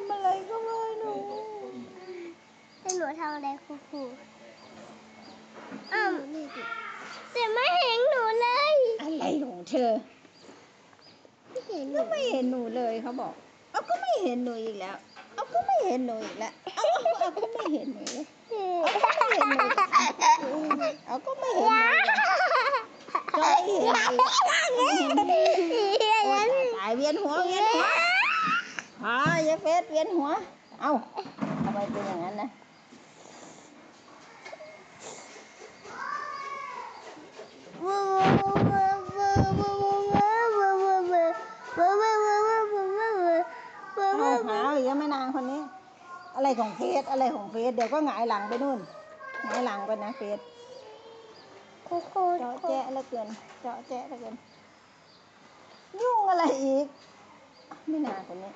ำอะไรก็ไม่รู้ให้หนูทำอะไรครูครูอ้าวแต่ไม่เห็นหนูเลย อะไรของเธอ ไม่เห็นหก็นูไม่เห็นหนูเลยเขาบอก เอาก็ไม่เห็นหนูอีกแล้ว เอาก็ไม่เห็นหนูอีกแล้ว เอาเอาเอาก็ไม่เห็นหนูเลยเอาก็ไม่เห็นหนูอีกก็ไม่เห็นหนูอีกโอ๊ยตายเวียนหัวเวียนหัว อ่าอย่าเฟสเวียนหัว เอาทำไมเป็นอย่างนั้นนะเอาหาอีกแล้วแม่นางคนนี้ อะไรของเฟสอะไรของเฟสเดี๋ยวก็หงายหลังไปนู่นหงายหลังไปนะเฟสเจาะแจ๊ะเหลือเกินเจาะแจ๊ะเหลือเกิน ยุ่งอะไรอีก ไม่นางคนนี้